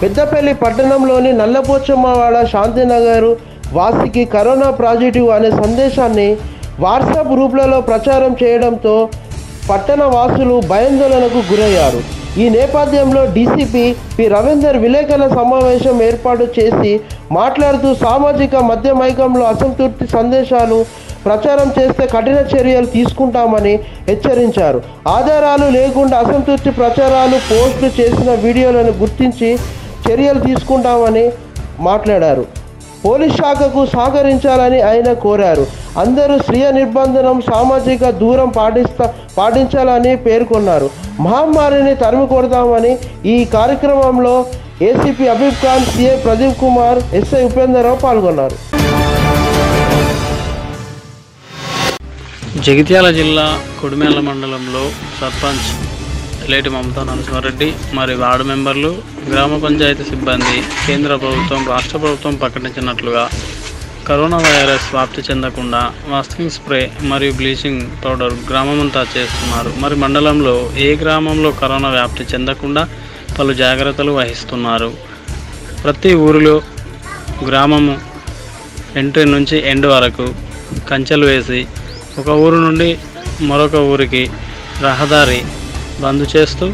పెద్దపల్లి పట్టణంలోని నల్లపోచమ్మవాడ శాంతినగర్ వాసికి corona positive అనే సందేశాన్ని వాట్సాప్ గ్రూపులలో ప్రచారం చేయడంతో పట్టణ వాసులు భయాందోళనకు గురయ్యారు. ఈ నేపథ్యంలో డీసీపీ పి. రవీందర్ విలేకరుల సమావేశం ఏర్పాటు చేసి మాట్లాడుతూ సామాజిక మధ్యమైకంలో అసంతృప్తి సందేశాలు ప్రచారం చేస్తే కఠిన చర్యలు తీసుకుంటామని హెచ్చరించారు. ఆధారాలు లేకుండా అసంతృప్తి ప్రచారాలు పోస్టు చేసిన వీడియోలను గుర్తించి చర్యలు తీసుకుంటామని మాట్లాడారు. పోలీస్ శాఖకు సహకరించాలని ఆయన కోరారు. అందరూ స్వీయ నిర్బంధనం సామాజిక దూరం పాటిస్తా పాటించాలని పేర్కొన్నారు. మహమ్మారిని తరిమి కొడతామని ఈ కార్యక్రమంలో ACP Abib Khan CI Pradeep Kumar SI Upendrarao పాల్గొన్నారు. జగిత్యాల జిల్లా కొడిమేళ్ళ మండలంలో సర్పంచ్ లేటి మమతా నరసింహారెడ్డి మరి వార్డు మెంబర్లు గ్రామ పంచాయతీ సిబ్బంది కేంద్ర ప్రభుత్వం రాష్ట్ర ప్రభుత్వం ప్రకటించినట్లుగా కరోనా వైరస్ వ్యాప్తి చెందకుండా వాస్కింగ్ స్ప్రే మరియు బ్లీచింగ్ పౌడర్ గ్రామమంతా చేస్తున్నారు. మరి మండలంలో ఏ గ్రామంలో కరోనా వ్యాప్తి చెందకుండా పలు జాగ్రత్తలు వహిస్తున్నారు? ప్రతి ఊరిలో గ్రామము ఎంట్రీ నుంచి ఎండ్ వరకు కంచెలు వేసి ఒక ఊరు నుండి మరొక ఊరికి రహదారి బంద్ చేస్తూ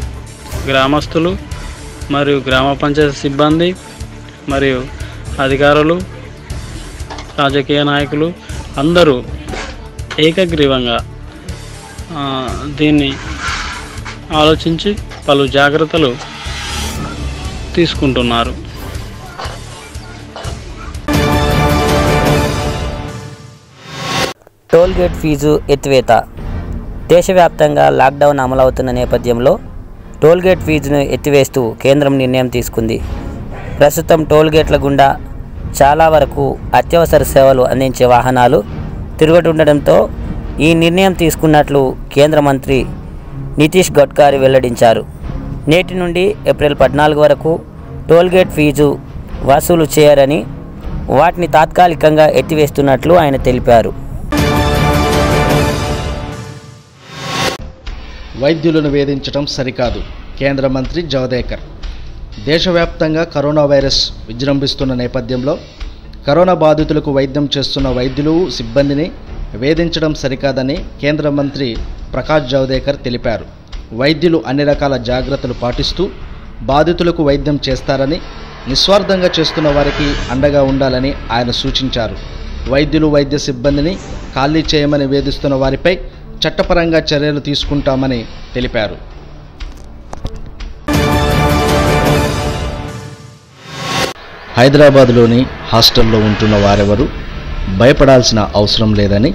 గ్రామస్తులు మరియు గ్రామ పంచాయతీ సిబ్బంది మరియు అధికారులు రాజకీయ నాయకులు అందరూ ఏకగ్రీవంగా దీన్ని ఆలోచించి పలు జాగ్రత్తలు తీసుకుంటున్నారు. టోల్గేట్ ఫీజు ఎత్తివేత. దేశవ్యాప్తంగా లాక్డౌన్ అమలవుతున్న నేపథ్యంలో టోల్గేట్ ఫీజును ఎత్తివేస్తూ కేంద్రం నిర్ణయం తీసుకుంది. ప్రస్తుతం టోల్గేట్ల గుండా చాలా వరకు అత్యవసర సేవలు అందించే వాహనాలు తిరుగుతుండడంతో ఈ నిర్ణయం తీసుకున్నట్లు కేంద్ర మంత్రి నితీష్ గడ్కరీ వెల్లడించారు. నేటి నుండి ఏప్రిల్ పద్నాలుగు వరకు టోల్గేట్ ఫీజు వసూలు చేయరని వాటిని తాత్కాలికంగా ఎత్తివేస్తున్నట్లు ఆయన తెలిపారు. వైద్యులను వేధించడం సరికాదు. కేంద్ర మంత్రి జవదేకర్. దేశవ్యాప్తంగా కరోనా వైరస్ విజృంభిస్తున్న నేపథ్యంలో కరోనా బాధితులకు వైద్యం చేస్తున్న వైద్యులు సిబ్బందిని వేధించడం సరికాదని కేంద్ర మంత్రి ప్రకాష్ జవదేకర్ తెలిపారు. వైద్యులు అన్ని రకాల జాగ్రత్తలు పాటిస్తూ బాధితులకు వైద్యం చేస్తారని నిస్వార్థంగా చేస్తున్న వారికి అండగా ఉండాలని ఆయన సూచించారు. వైద్యులు వైద్య సిబ్బందిని ఖాళీ చేయమని వేధిస్తున్న వారిపై చట్టపరంగా చర్యలు తీసుకుంటామని తెలిపారు. హైదరాబాద్లోని హాస్టల్లో ఉంటున్న వారెవరూ భయపడాల్సిన అవసరం లేదని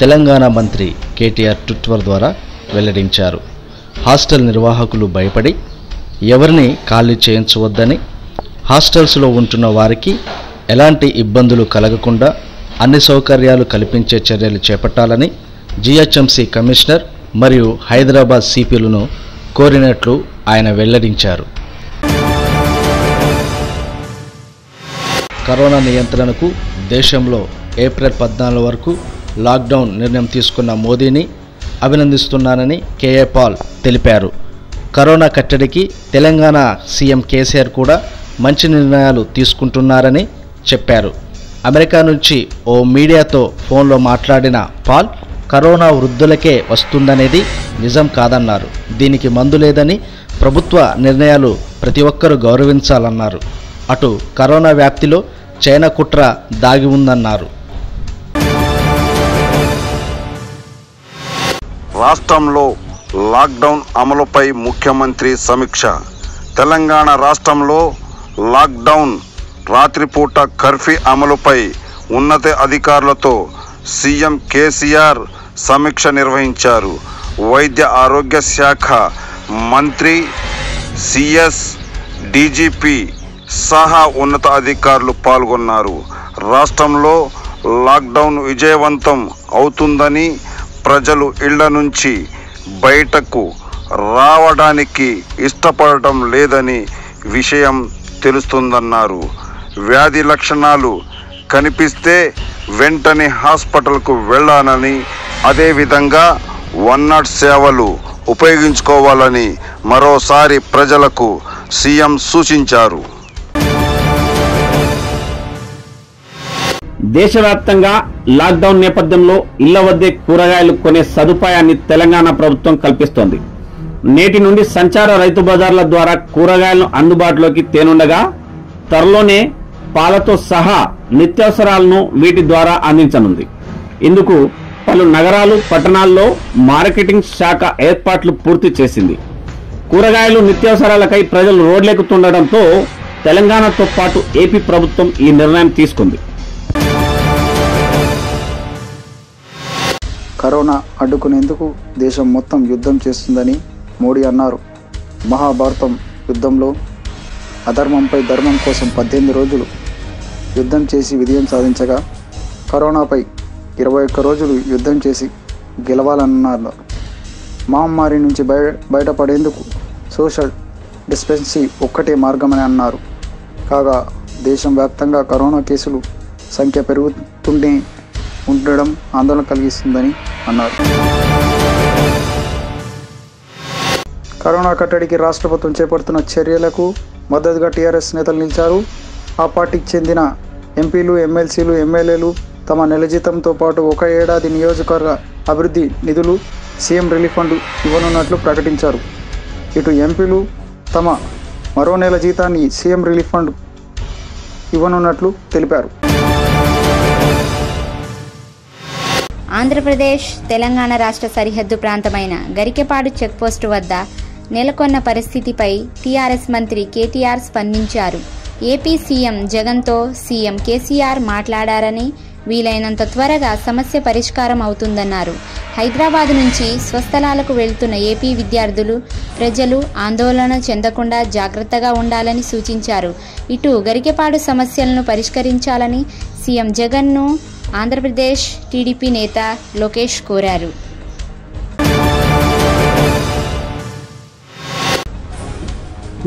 తెలంగాణ మంత్రి కేటీఆర్ ట్విట్టర్ ద్వారా వెల్లడించారు. హాస్టల్ నిర్వాహకులు భయపడి ఎవరిని ఖాళీ చేయించవద్దని హాస్టల్స్లో ఉంటున్న వారికి ఎలాంటి ఇబ్బందులు కలగకుండా అన్ని సౌకర్యాలు కల్పించే చర్యలు చేపట్టాలని జిహెచ్ఎంసీ కమిషనర్ మరియు హైదరాబాద్ సిపిలను కోరినట్లు ఆయన వెల్లడించారు. కరోనా నియంత్రణకు దేశంలో ఏప్రిల్ పద్నాలుగు వరకు లాక్డౌన్ నిర్ణయం తీసుకున్న మోదీని అభినందిస్తున్నానని కేఏ పాల్ తెలిపారు. కరోనా కట్టడికి తెలంగాణ సీఎం కేసీఆర్ కూడా మంచి నిర్ణయాలు తీసుకుంటున్నారని చెప్పారు. అమెరికా నుంచి ఓ మీడియాతో ఫోన్లో మాట్లాడిన పాల్ కరోనా వృద్ధులకే వస్తుందనేది నిజం కాదన్నారు. దీనికి మందు లేదని ప్రభుత్వ నిర్ణయాలు ప్రతి ఒక్కరూ గౌరవించాలన్నారు. అటు కరోనా వ్యాప్తిలో చైనా కుట్ర దాగి ఉందన్నారు. రాష్ట్రంలో లాక్డౌన్ అమలుపై ముఖ్యమంత్రి సమీక్ష. తెలంగాణ రాష్ట్రంలో లాక్డౌన్ రాత్రిపూట కర్ఫ్యూ అమలుపై ఉన్నత అధికారులతో సీఎం కేసీఆర్ సమీక్ష నిర్వహించారు. వైద్య ఆరోగ్య శాఖ మంత్రి సిఎస్ డీజీపీ సహా ఉన్నత అధికారులు పాల్గొన్నారు. రాష్ట్రంలో లాక్డౌన్ విజయవంతం అవుతుందని ప్రజలు ఇళ్ళ నుంచి బయటకు రావడానికి ఇష్టపడటం లేదని విషయం తెలుస్తుందన్నారు. వ్యాధి లక్షణాలు కనిపిస్తే వెంటనే హాస్పిటల్కు వెళ్ళాలని అదేవిధంగా వన్ నాట్ సేవలు ఉపయోగించుకోవాలని మరోసారి ప్రజలకు సీఎం సూచించారు. దేశవ్యాప్తంగా లాక్డౌన్ నేపథ్యంలో ఇళ్ళ వద్దే కూరగాయలు కొనే సదుపాయాన్ని తెలంగాణ ప్రభుత్వం కల్పిస్తోంది. నేటి నుండి సంచార రైతు బజార్ల ద్వారా కూరగాయలను అందుబాటులోకి తేనుండగా త్వరలోనే పాలతో సహా నిత్యావసరాలను వీటి ద్వారా అందించనుంది. ఇందుకు పలు నగరాలు పట్టణాల్లో మార్కెటింగ్ శాఖ ఏర్పాట్లు పూర్తి చేసింది. కూరగాయలు నిత్యావసరాలకై ప్రజలు రోడ్లెక్కుతుండటంతో తెలంగాణతో పాటు ఏపీ ప్రభుత్వం ఈ నిర్ణయం తీసుకుంది. కరోనా అడ్డుకునేందుకు దేశం మొత్తం యుద్ధం చేస్తుందని మోడీ అన్నారు. మహాభారతం యుద్ధంలో అధర్మంపై ధర్మం కోసం పద్దెనిమిది రోజులు యుద్ధం చేసి విజయం సాధించగా కరోనాపై ఇరవై ఒక్క రోజులు యుద్ధం చేసి గెలవాలన్నారు. మహమ్మారి నుంచి బయ బయటపడేందుకు సోషల్ డిస్పెన్సీ ఒక్కటే మార్గమని అన్నారు. కాగా దేశం వ్యాప్తంగా కరోనా కేసులు సంఖ్య పెరుగుతుండే ఉండడం ఆందోళన కలిగిస్తుందని అన్నారు. కరోనా కట్టడికి రాష్ట్ర ప్రభుత్వం చేపడుతున్న చర్యలకు మద్దతుగా టీఆర్ఎస్ నేతలు నిలిచారు. ఆ పార్టీకి చెందిన ఎంపీలు ఎమ్మెల్సీలు ఎమ్మెల్యేలు తమ నెల జీతంతో పాటు ఒక ఏడాది నియోజకవర్గ అభివృద్ధి నిధులు సీఎం రిలీఫ్ ఫండ్ ఇవ్వనున్నట్లు ప్రకటించారు. ఇటు ఎంపీలు తమ మరో నెల జీతాన్ని సీఎం రిలీఫ్ ఫండ్ ఇవ్వనున్నట్లు తెలిపారు. ఆంధ్రప్రదేశ్ తెలంగాణ రాష్ట్ర సరిహద్దు ప్రాంతమైన గరికెపాడు చెక్పోస్టు వద్ద నెలకొన్న పరిస్థితిపై టీఆర్ఎస్ మంత్రి కేటీఆర్ స్పందించారు. ఏపీ సీఎం జగన్తో సీఎం కేసీఆర్ మాట్లాడారని వీలైనంత త్వరగా సమస్య పరిష్కారం అవుతుందన్నారు. హైదరాబాద్ నుంచి స్వస్థలాలకు వెళ్తున్న ఏపీ విద్యార్థులు ప్రజలు ఆందోళన చెందకుండా జాగ్రత్తగా ఉండాలని సూచించారు. ఇటు గరికెపాడు సమస్యలను పరిష్కరించాలని సీఎం జగన్ను ఆంధ్రప్రదేశ్ టీడీపీ నేత లోకేష్ కోరారు.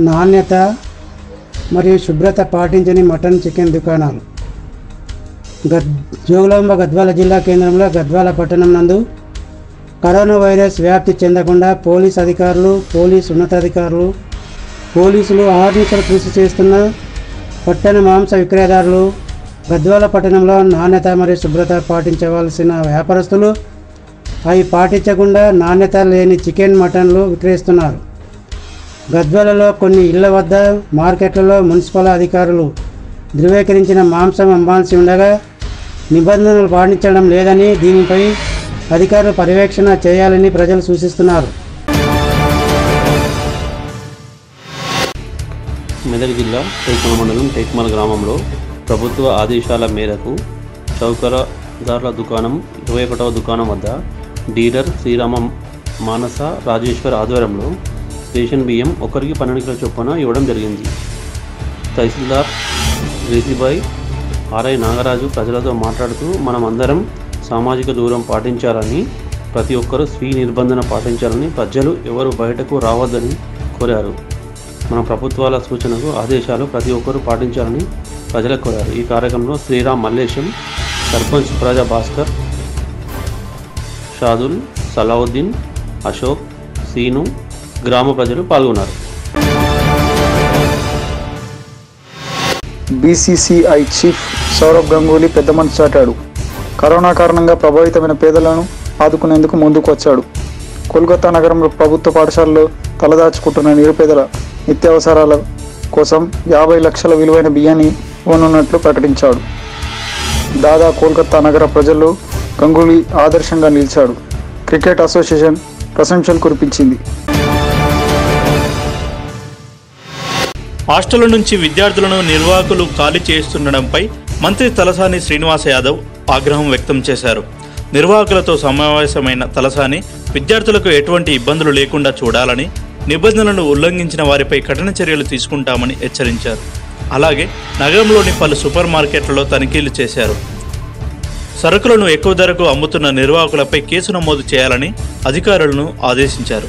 నాణ్యత మరియు శుభ్రత పాటించని మటన్ చికెన్ దుకాణాలు. గద్ జోగులాంబ గద్వాల జిల్లా కేంద్రంలో గద్వాల పట్టణం నందు కరోనా వైరస్ వ్యాప్తి చెందకుండా పోలీస్ అధికారులు పోలీస్ ఉన్నతాధికారులు పోలీసులు ఆర్నికలు కృషి చేస్తున్న పట్టణ మాంస విక్రయదారులు గద్వాల పట్టణంలో నాణ్యత మరియు శుభ్రత పాటించవలసిన వ్యాపారస్తులు అవి పాటించకుండా నాణ్యత లేని చికెన్ మటన్లు విక్రయిస్తున్నారు. గద్వాలలో కొన్ని ఇళ్ళ వద్ద మార్కెట్లలో మున్సిపల్ అధికారులు ధృవీకరించిన మాంసం అమ్మాల్సి ఉండగా నిబంధనలు పాటించడం లేదని దీనిపై అధికారులు పర్యవేక్షణ చేయాలని ప్రజలు సూచిస్తున్నారు. మెదక్ జిల్లా టేక్మల మండలం టేక్మల గ్రామంలో ప్రభుత్వ ఆదేశాల మేరకు చౌకరదారుల దుకాణం ఇరవై ఒకటవ దుకాణం వద్ద డీలర్ శ్రీరామ మానస రాజేశ్వర్ ఆధ్వర్యంలో రేషన్ బియ్యం ఒకరికి పన్నెండు కిలో చొప్పున ఇవ్వడం జరిగింది. తహసీల్దార్ రేసిబాయ్ ఆర్ఐ నాగరాజు ప్రజలతో మాట్లాడుతూ మనం అందరం సామాజిక దూరం పాటించాలని ప్రతి ఒక్కరూ స్వీయ నిర్బంధన పాటించాలని ప్రజలు ఎవరు బయటకు రావద్దని కోరారు. మన ప్రభుత్వాల సూచనకు ఆదేశాలు ప్రతి ఒక్కరూ పాటించాలని ప్రజలకు కోరారు. ఈ కార్యక్రమంలో శ్రీరామ్ మల్లేశం సర్పంచ్ ప్రజా భాస్కర్ షాదుల్ సలావుద్దీన్ అశోక్ సీను గ్రామ ప్రజలు పాల్గొన్నారు. బీసీసీఐ చీఫ్ సౌరవ్ గంగూలీ పెద్ద మనసు చాటాడు కరోనా కారణంగా ప్రభావితమైన పేదలను ఆదుకునేందుకు ముందుకు వచ్చాడు కోల్కతా నగరంలో ప్రభుత్వ పాఠశాలలో తలదాచుకుంటున్న నిరుపేదల నిత్యావసరాల కోసం యాభై లక్షల విలువైన బియ్యాన్ని ఇవ్వనున్నట్లు ప్రకటించాడు. దాదా కోల్కతా నగర ప్రజల్లో గంగూలీ ఆదర్శంగా నిలిచాడు. క్రికెట్ అసోసియేషన్ ప్రశంసలు కురిపించింది. హాస్టళ్ళ నుంచి విద్యార్థులను నిర్వాహకులు ఖాళీ చేస్తుండడంపై మంత్రి తలసాని శ్రీనివాస యాదవ్ ఆగ్రహం వ్యక్తం చేశారు. నిర్వాహకులతో సమావేశమైన తలసాని విద్యార్థులకు ఎటువంటి ఇబ్బందులు లేకుండా చూడాలని నిబంధనలను ఉల్లంఘించిన వారిపై కఠిన చర్యలు తీసుకుంటామని హెచ్చరించారు. అలాగే నగరంలోని పలు సూపర్ మార్కెట్లలో తనిఖీలు చేశారు. సరుకులను ఎక్కువ ధరకు అమ్ముతున్న నిర్వాహకులపై కేసు నమోదు చేయాలని అధికారులను ఆదేశించారు.